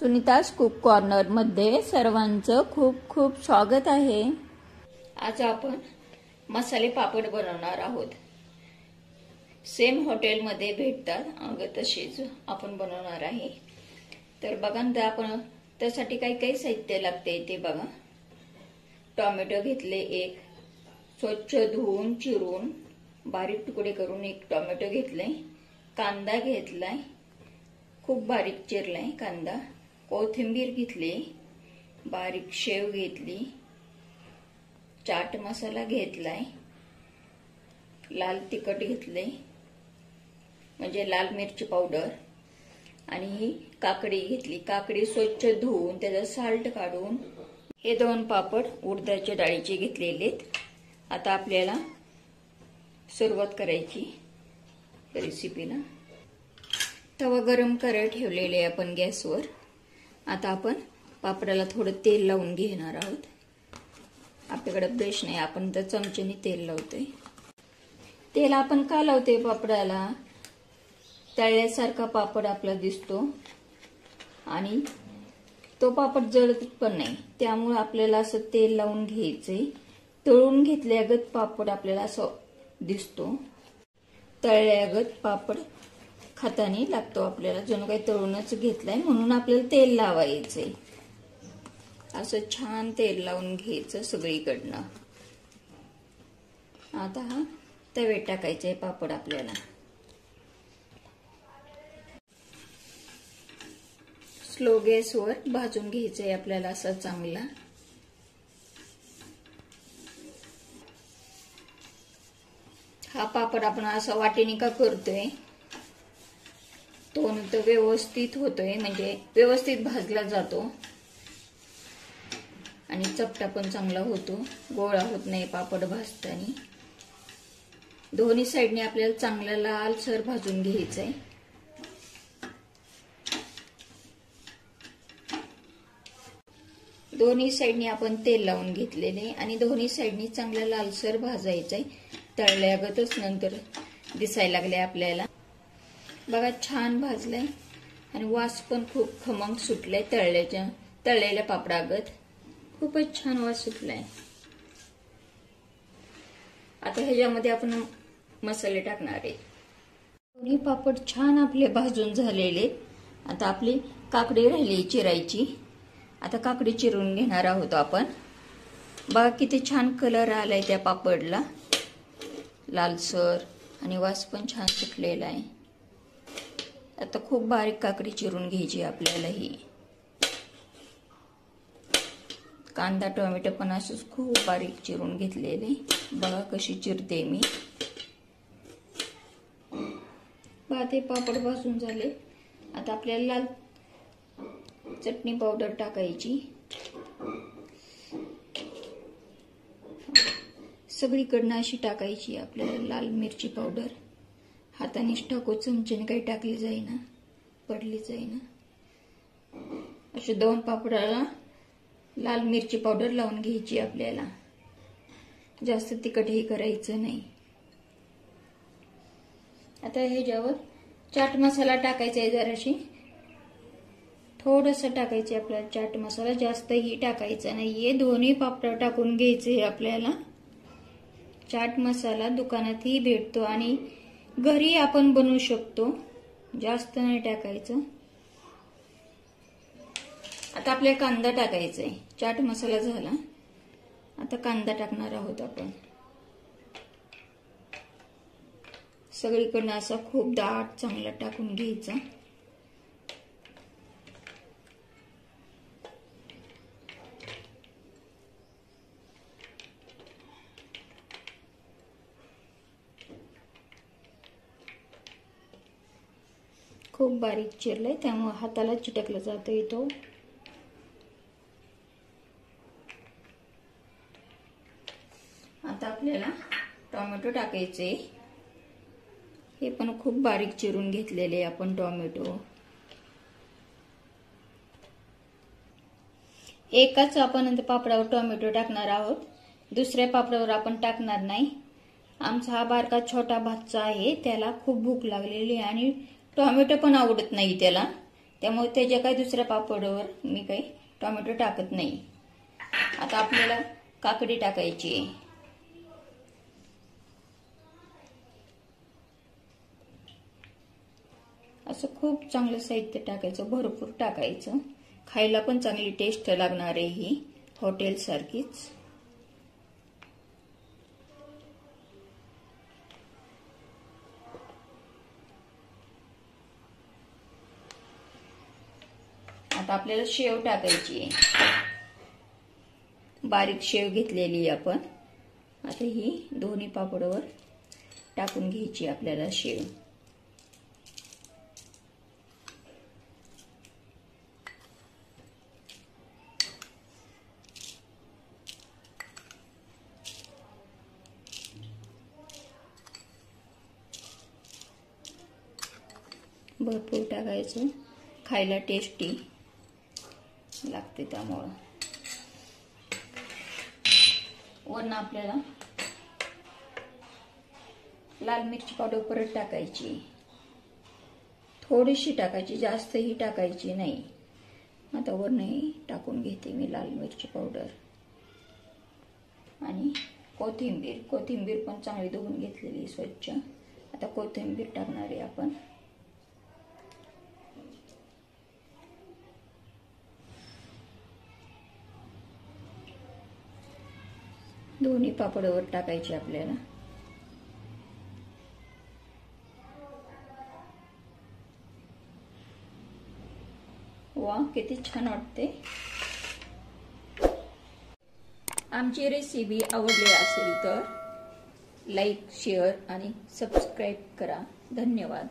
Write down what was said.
Sunita's cook कॉर्नरमध्ये सर्वांचं खूप खूप स्वागत आहे. आज आपण मसाले पापड बनवणार आहोत. सेम हॉटेलमध्ये भेटतात अगं तशीच आपण बनवणार आहे. तर बघा ना आपण त्यासाठी काही काही साहित्य लागते ते बघा. टॉमॅटो घेतले एक स्वच्छ धुवून चिरून बारीक तुकडे करून एक टॉमॅटो घेतले कांदा घेतलाय. खूप बारीक चिरलाय कांदा. कोथिंबीर घेतली बारीक शेव घेतली चाट मसाला घेतलाय लाल तिखट घेतले म्हणजे लाल मिरची पावडर आणि ही काकडी घेतली. काकडी स्वच्छ धुवून त्याचं साल्ट काढून हे दोन पापड उडदाच्या डाळीचे घेतलेले आता आपल्याला सुरुवात करायची रेसिपीला तवा गरम करायला ठेवलेले आपण गॅसवर. आता आपण पापडाला थोडं तेल लावून घेणार आहोत. आपल्याकडे ब्रश नाही आपण तर चमच्याने तेल लावतोय. तेल आपण का लावते पापडाला? तळल्यासारखा पापड आपला दिसतो. आणि तो पापड जळत पण नाही. त्यामुळे आपल्याला असं तेल लावून घ्यायचंय. तळून घेतल्यागत पापड आपल्याला असं दिसतो. तळल्यागत पापड हाताने लागतो आपल्याला. जणू काही तळूनच घेतलाय म्हणून आपल्याला तेल लावायचंय. असं छान तेल लावून घ्यायचं सगळीकडनं. आता हा तवे टाकायचे पापड आपल्याला. स्लो गॅसवर भाजून घ्यायचंय आपल्याला असा चांगला. हा पापड आपण असा वाटेने का करतोय? तो तर व्यवस्थित होतोय म्हणजे व्यवस्थित भाजला जातो. आणि चपटा पण चांगला होतो गोळा होत नाही पापड भाजताना. दोन्ही साईडने आपल्याला चांगला लालसर भाजून घ्यायचंय. दोन्ही साईडनी आपण तेल लावून घेतलेले आणि दोन्ही साईडनी चांगला लालसर भाजायचंय. तळल्यागतच नंतर दिसायला लागले आपल्याला. बघा छान भाजलंय. आणि वास पण खूप खमंग सुटलाय तळल्याच्या तळलेल्या पापडागत. खूपच छान वास सुटलाय. आता ह्याच्यामध्ये आपण मसाले टाकणार आहे. दोन्ही पापड छान आपले भाजून झालेले. आता आपली काकडी राहिली चिरायची. आता काकडी चिरून घेणार आहोत आपण. बघा किती छान कलर आलाय त्या पापडला. लालसर आणि वास पण छान सुटलेला आहे. आता खूप बारीक काकडी चिरून घ्यायची आपल्याला ही कांदा टोमॅटो पण असंच खूप बारीक चिरून घेतलेले. बघा कशी चिरते मी. बघा ते पापड भाजून झाले. आता आपल्याला लाल चटणी पावडर टाकायची. सगळीकडनं अशी टाकायची आपल्याला लाल मिरची पावडर. हाताने टाकू चमच्याने काही टाकली जाईना पडली जाईना. असे दोन पापडाला लाल मिरची पावडर लावून घ्यायची आपल्याला. जास्त तिखटही करायचं नाही. आता ह्याच्यावर चाट मसाला टाकायचा आहे जराशी. थोडंसं टाकायचे आपल्याला चाट मसाला जास्तही टाकायचा नाहीये दोन्ही पापड टाकून घ्यायचे आपल्याला. चाट मसाला दुकानातही भेटतो आणि घरी आपण बनवू शकतो. जास्त नाही टाकायचं. आता आपल्याला कांदा टाकायचा आहे. चाट मसाला झाला. आता कांदा टाकणार आहोत आपण. सगळीकडनं असा खूप दाट चांगला टाकून घ्यायचा. खूप बारीक चिरलाय त्यामुळे हाताला चिटकलं जातो तो आता आपल्याला टोमॅटो टाकायचे. हे पण खूप बारीक चिरून घेतलेले आपण टोमॅटो. एकाच आपण पापडावर टोमॅटो टाकणार आहोत. दुसऱ्या पापडावर आपण टाकणार नाही. आमचा हा बारका छोटा भातचा आहे त्याला खूप भूक लागलेली आणि टोमॅटो पण आवडत नाही त्याला. त्यामुळे त्याच्या काही दुसऱ्या पापडवर मी काही टोमॅटो टाकत नाही. आता आपल्याला काकडी टाकायची आहे. असं खूप चांगलं साहित्य टाकायचं भरपूर टाकायचं. खायला पण चांगली टेस्ट लागणार आहे ही हॉटेलसारखीच आता आपल्याला शेव टाकायची आहे. बारीक शेव घेतलेली आहे आपण. आता ही दोन्ही पापडवर टाकून घ्यायची आपल्याला शेव. भरपूर टाकायचं. खायला टेस्टी लागते त्यामुळं. वरनं आपल्याला लाल मिरची पावडर परत टाकायची. थोडीशी टाकायची जास्तही टाकायची नाही. आता वरणही टाकून घेते मी लाल मिरची पावडर. आणि कोथिंबीर कोथिंबीर पण चांगली धुवून घेतलेली स्वच्छ. आता कोथिंबीर टाकणार आहे आपण. दोन्ही पापडवर टाकायचे आपल्याला. वा किती छान वाटते. आमची रेसिपी आवडली असेल तर लाईक शेअर आणि सबस्क्राईब करा. धन्यवाद.